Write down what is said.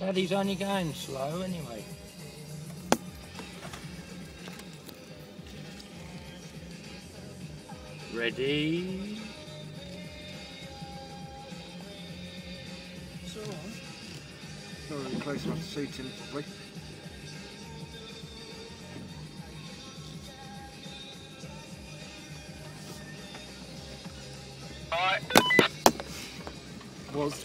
Daddy's only going slow anyway. Ready? It's alright. Not really close enough to suit him properly. Right. Was